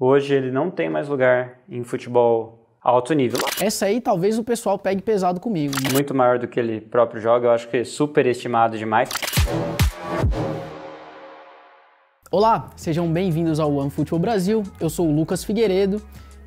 Hoje ele não tem mais lugar em futebol alto nível. Essa aí talvez o pessoal pegue pesado comigo. Muito maior do que ele próprio joga, eu acho que é superestimado demais. Olá, sejam bem-vindos ao OneFootball Brasil. Eu sou o Lucas Figueiredo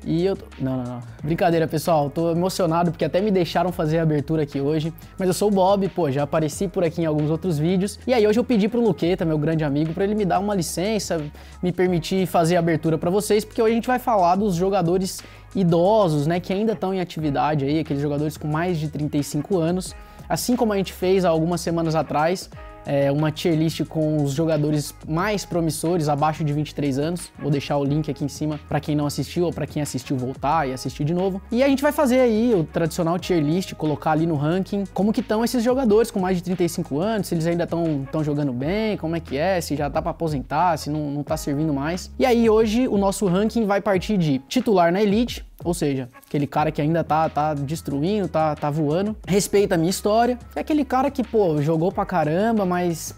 e eu. Não, não, não. Brincadeira, pessoal. Tô emocionado porque até me deixaram fazer a abertura aqui hoje. Mas eu sou o Bob, pô, já apareci por aqui em alguns outros vídeos. E aí hoje eu pedi pro Luqueta, meu grande amigo, para ele me dar uma licença, me permitir fazer a abertura para vocês, porque hoje a gente vai falar dos jogadores idosos, né, que ainda estão em atividade aí, aqueles jogadores com mais de 35 anos. Assim como a gente fez há algumas semanas atrás, é, uma tier list com os jogadores mais promissores, abaixo de 23 anos. Vou deixar o link aqui em cima para quem não assistiu ou para quem assistiu voltar e assistir de novo. E a gente vai fazer aí o tradicional tier list, colocar ali no ranking como que estão esses jogadores com mais de 35 anos, se eles ainda estão jogando bem, como é que é, se já dá para aposentar, se não, não tá servindo mais. E aí hoje o nosso ranking vai partir de titular na Elite, ou seja, aquele cara que ainda tá, tá destruindo, tá, tá voando, respeita a minha história. É aquele cara que, pô, jogou pra caramba, mas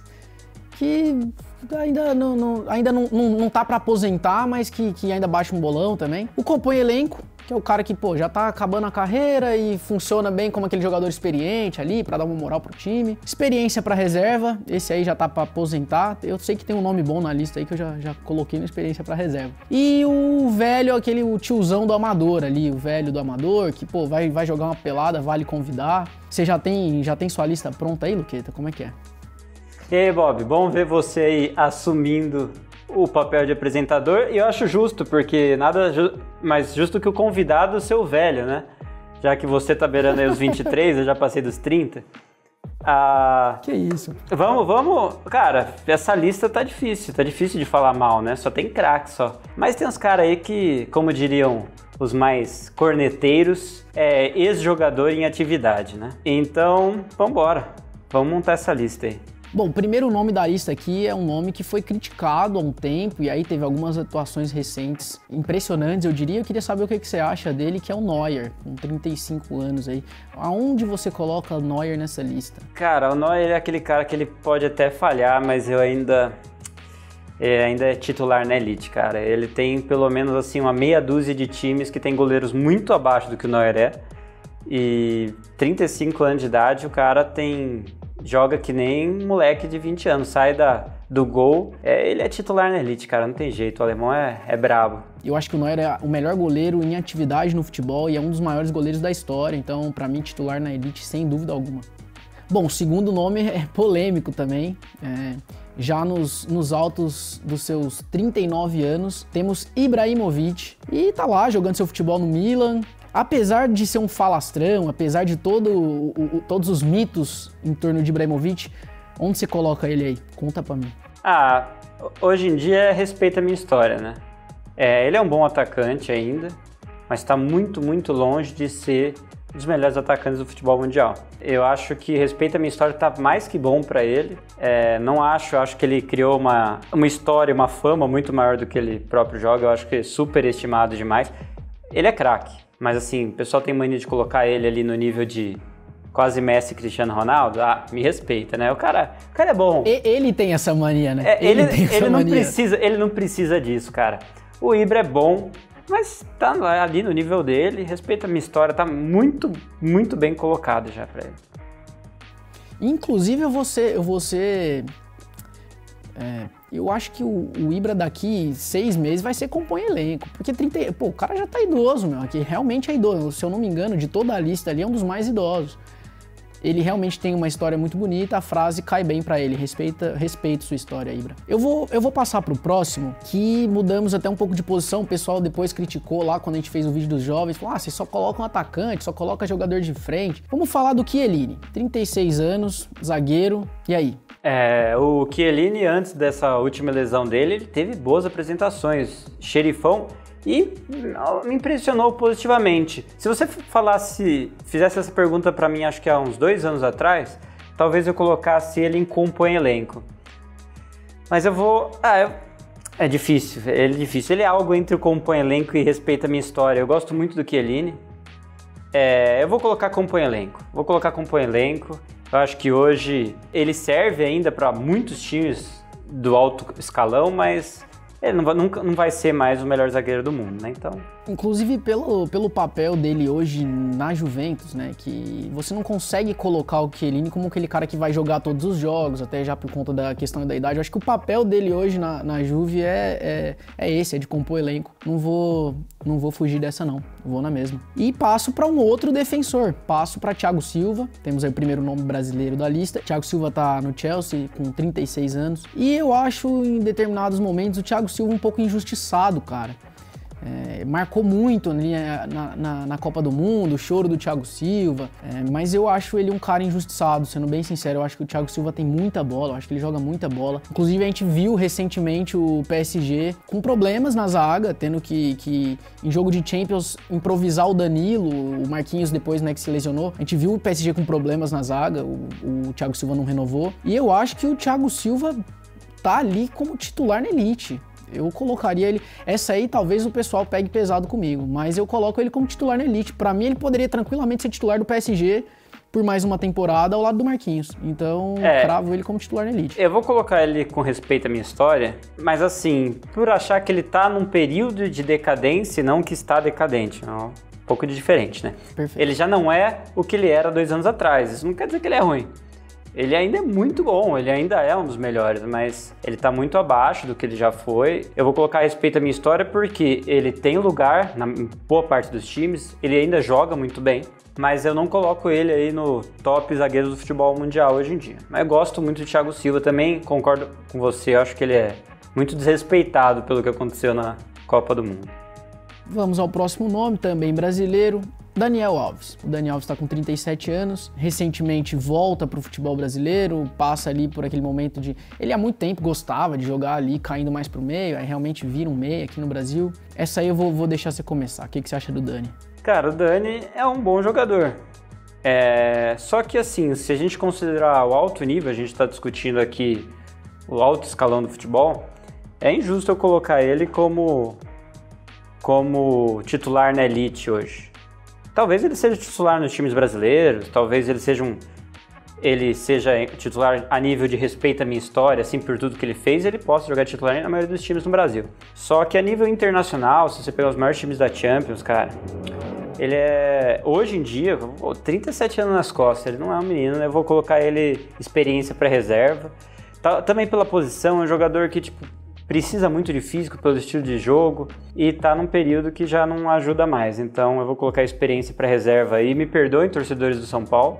que ainda não, não ainda não, não, não tá para aposentar, mas que, que ainda baixa um bolão também. O compõe elenco, que é o cara que, pô, já tá acabando a carreira e funciona bem como aquele jogador experiente ali para dar uma moral pro time. Experiência para reserva, esse aí já tá para aposentar. Eu sei que tem um nome bom na lista aí que eu já, já coloquei na experiência para reserva. E o velho, aquele o tiozão do amador ali, o velho do amador, que, pô, vai, vai jogar uma pelada, vale convidar. Você já tem, já tem sua lista pronta aí, Luqueta? Como é que é? E aí, Bob, bom ver você aí assumindo o papel de apresentador e eu acho justo, porque nada ju mais justo que o convidado ser o velho, né? Já que você tá beirando aí os 23, eu já passei dos 30. Ah, que isso? Vamos, vamos. Cara, essa lista tá difícil, tá difícil de falar mal, né? Só tem craque só. Mas tem uns caras aí que, como diriam os mais corneteiros, é ex-jogador em atividade, né? Então, vambora. Vamos montar essa lista aí. Bom, o primeiro nome da lista aqui é um nome que foi criticado há um tempo e aí teve algumas atuações recentes impressionantes, eu diria. Eu queria saber o que, que você acha dele, que é o Neuer, com 35 anos aí. Aonde você coloca o Neuer nessa lista? Cara, o Neuer é aquele cara que ele pode até falhar, mas eu ainda ainda é titular na elite, cara. Ele tem pelo menos assim uma meia dúzia de times que tem goleiros muito abaixo do que o Neuer é. E 35 anos de idade, o cara tem joga que nem moleque de 20 anos, sai da, do gol. É, ele é titular na elite, cara, não tem jeito. O alemão é, é brabo. Eu acho que o Neuer é o melhor goleiro em atividade no futebol e é um dos maiores goleiros da história. Então, para mim, titular na elite, sem dúvida alguma. Bom, o segundo nome é polêmico também. É, já nos, nos altos dos seus 39 anos, temos Ibrahimovic. E tá lá jogando seu futebol no Milan, Apesar de ser um falastrão, apesar de todo, o, o, todos os mitos em torno de Ibrahimovic, onde você coloca ele aí? Conta pra mim. Ah, hoje em dia respeita a minha história, né? É, ele é um bom atacante ainda, mas está muito, muito longe de ser um dos melhores atacantes do futebol mundial. Eu acho que respeita a minha história está mais que bom para ele. É, não acho, acho que ele criou uma, uma história, uma fama muito maior do que ele próprio joga. Eu acho que é super estimado demais. Ele é craque, mas assim, o pessoal tem mania de colocar ele ali no nível de quase Messi Cristiano Ronaldo, ah, me respeita, né? O cara, o cara é bom. ele tem essa mania, né? É, ele, ele, ele não mania. precisa, ele não precisa disso, cara. O Ibra é bom, mas tá ali no nível dele, respeita a minha história, tá muito, muito bem colocado já para ele. Inclusive eu vou ser, eu vou ser é, eu acho que o, o, Ibra daqui seis meses vai ser compõe elenco. Porque 30, pô, o cara já tá idoso, meu. Aqui realmente é idoso. Se eu não me engano, de toda a lista ali, é um dos mais idosos. Ele realmente tem uma história muito bonita, a frase cai bem para ele. Respeita, respeita sua história, Ibra. Eu vou, eu vou passar pro próximo, que mudamos até um pouco de posição. O pessoal depois criticou lá quando a gente fez o vídeo dos jovens. Falou: ah, você só coloca um atacante, só coloca jogador de frente. Vamos falar do Chiellini. 36 anos, zagueiro. E aí? É, o Chiellini, antes dessa última lesão dele, ele teve boas apresentações. Xerifão e me impressionou positivamente. Se você falasse, fizesse essa pergunta para mim, acho que há uns dois anos atrás, talvez eu colocasse ele em compõe elenco. Mas eu vou. Ah, eu, é difícil, ele é difícil. Ele é algo entre o compõe elenco e respeita a minha história. Eu gosto muito do Chiellini. É, eu vou colocar compõe elenco. Vou colocar compõe elenco. Eu acho que hoje ele serve ainda para muitos times do alto escalão, mas ele não vai, nunca, não vai ser mais o melhor zagueiro do mundo, né? Então. Inclusive pelo, pelo papel dele hoje na Juventus, né? Que você não consegue colocar o Chiellini como aquele cara que vai jogar todos os jogos, até já por conta da questão da idade. Eu acho que o papel dele hoje na, na Juve é, é, é esse, é de compor elenco. Não vou, não vou fugir dessa, não. Vou na mesma. E passo para um outro defensor. Passo para Thiago Silva. Temos aí o primeiro nome brasileiro da lista. Thiago Silva tá no Chelsea com 36 anos. E eu acho em determinados momentos o Thiago Silva um pouco injustiçado, cara. É, marcou muito né, na, na, na, Copa do Mundo, o choro do Thiago Silva, é, mas eu acho ele um cara injustiçado, sendo bem sincero. Eu acho que o Thiago Silva tem muita bola, eu acho que ele joga muita bola. Inclusive, a gente viu recentemente o PSG com problemas na zaga, tendo que, que em jogo de Champions, improvisar o Danilo, o Marquinhos depois né, que se lesionou. A gente viu o PSG com problemas na zaga, o, o Thiago Silva não renovou. E eu acho que o Thiago Silva tá ali como titular na elite. Eu colocaria ele. Essa aí talvez o pessoal pegue pesado comigo, mas eu coloco ele como titular na elite. Para mim, ele poderia tranquilamente ser titular do PSG por mais uma temporada ao lado do Marquinhos. Então, é, cravo ele como titular na elite. Eu vou colocar ele com respeito à minha história, mas assim, por achar que ele tá num período de decadência e não que está decadente. Não. Um pouco de diferente, né? Perfeito. Ele já não é o que ele era dois anos atrás. Isso não quer dizer que ele é ruim ele ainda é muito bom, ele ainda é um dos melhores, mas ele tá muito abaixo do que ele já foi. Eu vou colocar a respeito à minha história porque ele tem lugar na boa parte dos times, ele ainda joga muito bem, mas eu não coloco ele aí no top zagueiro do futebol mundial hoje em dia. Mas eu gosto muito do Thiago Silva também, concordo com você, acho que ele é muito desrespeitado pelo que aconteceu na Copa do Mundo. Vamos ao próximo nome, também brasileiro, Daniel Alves. O Daniel Alves está com 37 anos, recentemente volta para o futebol brasileiro, passa ali por aquele momento de. Ele há muito tempo gostava de jogar ali, caindo mais para o meio, aí realmente vira um meio aqui no Brasil. Essa aí eu vou, vou deixar você começar. O que, que você acha do Dani? Cara, o Dani é um bom jogador. É... Só que assim, se a gente considerar o alto nível, a gente está discutindo aqui o alto escalão do futebol, é injusto eu colocar ele como, como titular na elite hoje. Talvez ele seja titular nos times brasileiros, talvez ele seja um ele seja titular a nível de respeito à minha história, assim, por tudo que ele fez, ele possa jogar titular na maioria dos times no Brasil. Só que a nível internacional, se você pegar os maiores times da Champions, cara, ele é, hoje em dia, 37 anos nas costas, ele não é um menino, né? Eu vou colocar ele experiência para reserva. Tá, também pela posição, é um jogador que, tipo, precisa muito de físico pelo estilo de jogo e está num período que já não ajuda mais. Então eu vou colocar a experiência para reserva aí. Me perdoem, torcedores do São Paulo,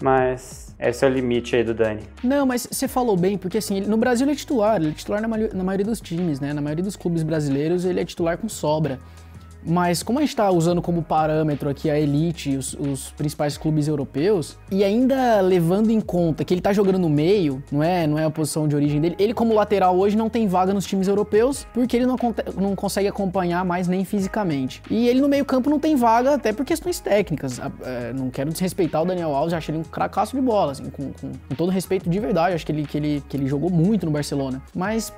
mas esse é o limite aí do Dani. Não, mas você falou bem, porque assim, no Brasil ele é titular, ele é titular na, na maioria dos times, né? Na maioria dos clubes brasileiros ele é titular com sobra. Mas como a gente está usando como parâmetro aqui a elite, os, os, principais clubes europeus, e ainda levando em conta que ele está jogando no meio, não é, não é a posição de origem dele, ele como lateral hoje não tem vaga nos times europeus porque ele não, não consegue acompanhar mais nem fisicamente. E ele no meio campo não tem vaga até por questões técnicas. É, não quero desrespeitar o Daniel Alves, acho ele um cracaço de bola, assim, com, com, com todo respeito de verdade, acho que ele, que, ele, que ele jogou muito no Barcelona. Mas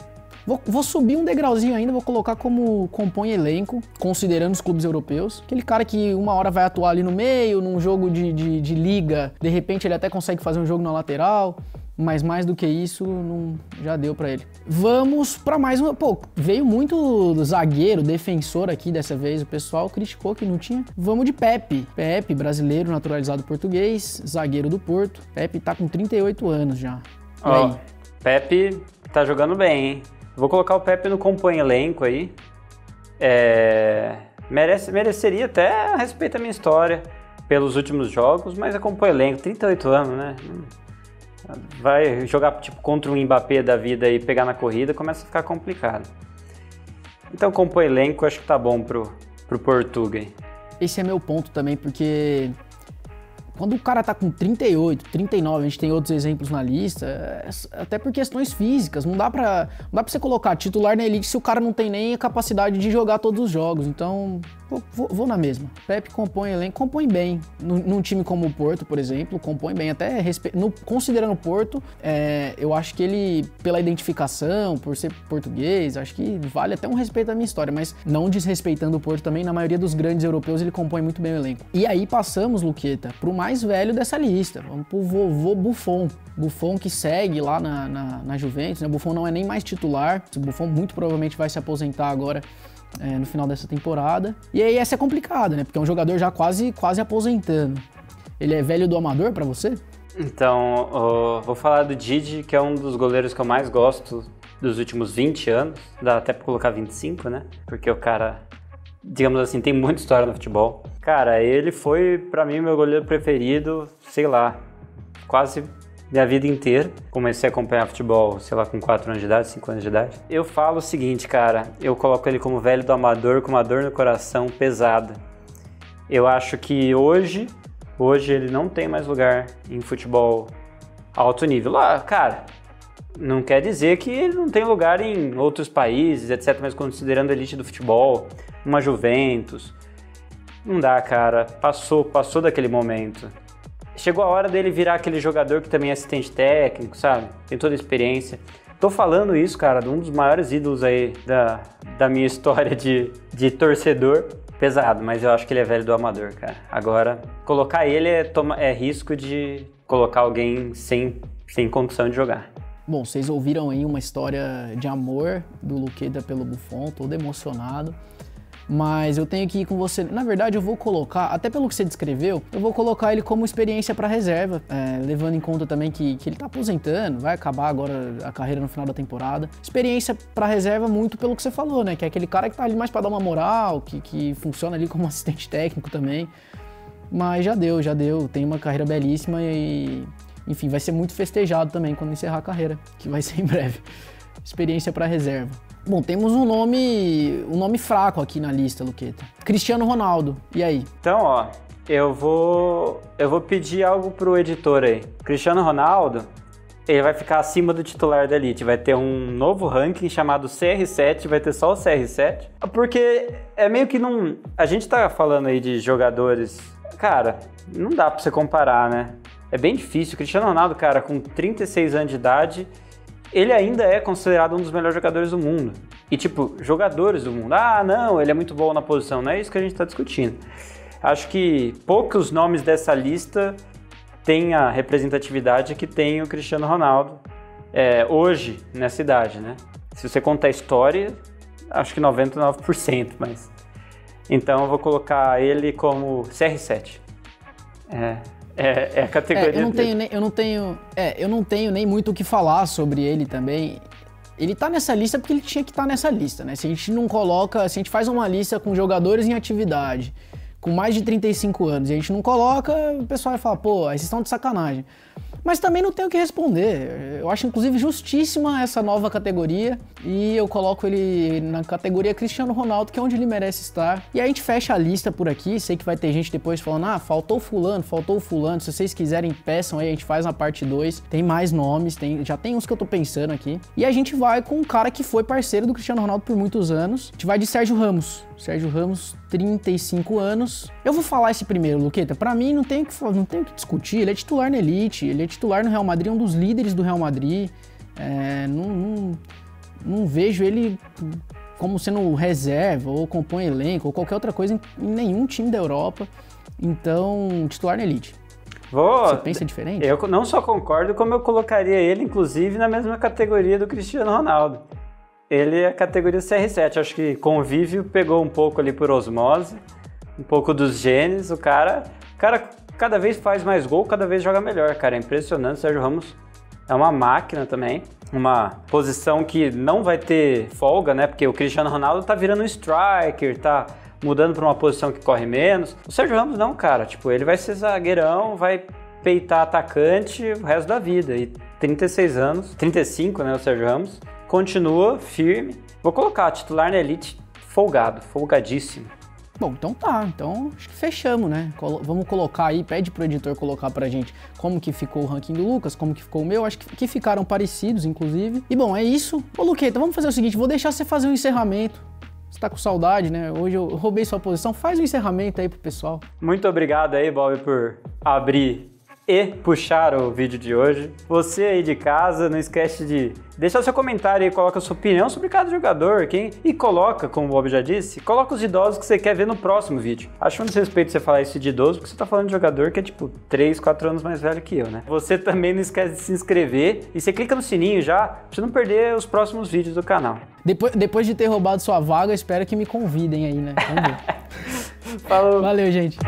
Vou, vou, subir um degrauzinho ainda, vou colocar como compõe elenco, considerando os clubes europeus. Aquele cara que uma hora vai atuar ali no meio, num jogo de, de, de liga, de repente ele até consegue fazer um jogo na lateral. Mas mais do que isso, não, já deu para ele. Vamos para mais uma. Pô, veio muito zagueiro, defensor aqui dessa vez. O pessoal criticou que não tinha. Vamos de Pepe. Pepe, brasileiro, naturalizado português, zagueiro do Porto. Pepe tá com 38 anos já. E oh? Pepe tá jogando bem, hein? Vou colocar o Pepe no compõe elenco aí. É, merece, mereceria até a respeito da minha história pelos últimos jogos, mas acompanha elenco, 38 anos, né? Vai jogar tipo contra um Mbappé da vida e pegar na corrida, começa a ficar complicado. Então compõe elenco, acho que tá bom pro, pro Portugal. Esse é meu ponto também, porque quando o cara tá com 38, 39, a gente tem outros exemplos na lista, é, até por questões físicas, não dá pra, não dá você colocar titular na elite se o cara não tem nem a capacidade de jogar todos os jogos. Então, vou, vou, na mesma. Pepe compõe elenco, compõe bem. Num, num, time como o Porto, por exemplo, compõe bem. Até respe... no, considerando o Porto, é, eu acho que ele, pela identificação, por ser português, acho que vale até um respeito à minha história, mas não desrespeitando o Porto também, na maioria dos grandes europeus ele compõe muito bem o elenco. E aí passamos, Luqueta, pro mais velho dessa lista. Vamos pro vovô Buffon. Buffon que segue lá na, na, na Juventus, né? Buffon não é nem mais titular, Buffon muito provavelmente vai se aposentar agora é, no final dessa temporada. E aí essa é complicada, né? Porque é um jogador já quase, quase aposentando. Ele é velho do amador para você? Então, vou falar do Didi, que é um dos goleiros que eu mais gosto dos últimos 20 anos. Dá até pra colocar 25, né? Porque o cara, digamos assim, tem muita história no futebol. Cara, ele foi, para mim, meu goleiro preferido, sei lá, quase minha vida inteira. Comecei a acompanhar futebol, sei lá, com 4 anos de idade, 5 anos de idade. Eu falo o seguinte, cara, eu coloco ele como velho do amador, com uma dor no coração pesada. Eu acho que hoje, hoje ele não tem mais lugar em futebol alto nível. Lá, cara, não quer dizer que ele não tem lugar em outros países, etc, mas considerando a elite do futebol, uma Juventus, não dá, cara. Passou, passou daquele momento chegou a hora dele virar aquele jogador que também é assistente técnico, sabe? Tem toda a experiência. Tô falando isso, cara, de um dos maiores ídolos aí da, da minha história de, de torcedor. Pesado, mas eu acho que ele é velho do amador, cara. Agora, colocar ele é, toma, é risco de colocar alguém sem, sem condição de jogar. Bom, vocês ouviram aí uma história de amor do Luqueda pelo Buffon, todo emocionado mas eu tenho que ir com você. Na verdade, eu vou colocar, até pelo que você descreveu, eu vou colocar ele como experiência para reserva, é, levando em conta também que, que ele tá aposentando, vai acabar agora a carreira no final da temporada. Experiência para reserva muito pelo que você falou, né? Que é aquele cara que tá ali mais para dar uma moral, que, que funciona ali como assistente técnico também. Mas já deu, já deu. Tem uma carreira belíssima e, enfim, vai ser muito festejado também quando encerrar a carreira, que vai ser em breve. Experiência para reserva. Bom, temos um nome, um nome fraco aqui na lista, Luqueta. Cristiano Ronaldo. E aí? Então, ó, eu vou eu vou pedir algo pro editor aí. Cristiano Ronaldo, ele vai ficar acima do titular da Elite. Vai ter um novo ranking chamado CR7, vai ter só o CR7. Porque é meio que não. A gente tá falando aí de jogadores. Cara, não dá pra você comparar, né? É bem difícil. Cristiano Ronaldo, cara, com 36 anos de idade, ele ainda é considerado um dos melhores jogadores do mundo. E, tipo, jogadores do mundo. Ah, não, ele é muito bom na posição. Não é isso que a gente está discutindo. Acho que poucos nomes dessa lista têm a representatividade que tem o Cristiano Ronaldo é, hoje nessa idade, né? Se você contar a história, acho que 99%, mas. Então eu vou colocar ele como CR7. É, é, é a categoria. É, eu não tenho nem, eu não tenho, é, eu não tenho nem muito o que falar sobre ele também. Ele tá nessa lista porque ele tinha que estar tá nessa lista, né? Se a gente não coloca, se a gente faz uma lista com jogadores em atividade, com mais de 35 anos, e a gente não coloca, o pessoal vai falar, pô, aí vocês estão de sacanagem mas também não tenho o que responder. Eu acho, inclusive, justíssima essa nova categoria e eu coloco ele na categoria Cristiano Ronaldo, que é onde ele merece estar. E a gente fecha a lista por aqui. Sei que vai ter gente depois falando: ah, faltou Fulano, faltou Fulano. Se vocês quiserem, peçam aí, a gente faz na parte 2. Tem mais nomes, tem, já tem uns que eu tô pensando aqui. E a gente vai com um cara que foi parceiro do Cristiano Ronaldo por muitos anos. A gente vai de Sérgio Ramos. Sérgio Ramos, 35 anos. Eu vou falar esse primeiro, Luqueta. Para mim, não tem, que, não tem o que discutir. Ele é titular na Elite, ele é titular no Real Madrid, um dos líderes do Real Madrid. É, não, não, não, vejo ele como sendo reserva ou compõe elenco ou qualquer outra coisa em, em nenhum time da Europa. Então, titular na Elite. Vou, Você pensa diferente? Eu não só concordo, como eu colocaria ele, inclusive, na mesma categoria do Cristiano Ronaldo ele é categoria CR7. Acho que convívio pegou um pouco ali por osmose, um pouco dos genes. O cara, cara cada vez faz mais gol, cada vez joga melhor, cara. É impressionante. Sérgio Ramos é uma máquina também. Uma posição que não vai ter folga, né? Porque o Cristiano Ronaldo tá virando um striker, tá mudando para uma posição que corre menos. O Sérgio Ramos não, cara. Tipo, ele vai ser zagueirão, vai peitar atacante o resto da vida. E 36 anos, 35, né, o Sérgio Ramos continua firme. Vou colocar titular na elite folgado, folgadíssimo. Bom, então tá. Então acho que fechamos, né? Colo vamos colocar aí, pede pro editor colocar pra gente como que ficou o ranking do Lucas, como que ficou o meu. Acho que, que ficaram parecidos, inclusive. E bom, é isso. Ô, Luqueta, vamos fazer o seguinte: vou deixar você fazer o um encerramento. Você tá com saudade, né? Hoje eu roubei sua posição. Faz o um encerramento aí pro pessoal. Muito obrigado aí, Bob, por abrir e puxar o vídeo de hoje. Você aí de casa, não esquece de deixar seu comentário e coloca sua opinião sobre cada jogador, quem e coloca, como o Bob já disse, coloca os idosos que você quer ver no próximo vídeo. Acho um desrespeito você falar isso de idoso, porque você tá falando de jogador que é tipo 3, 4 anos mais velho que eu, né? Você também não esquece de se inscrever e você clica no sininho já, pra você não perder os próximos vídeos do canal. Depois, depois de ter roubado sua vaga, espero que me convidem aí, né? Vamos ver. Falou. Valeu, gente.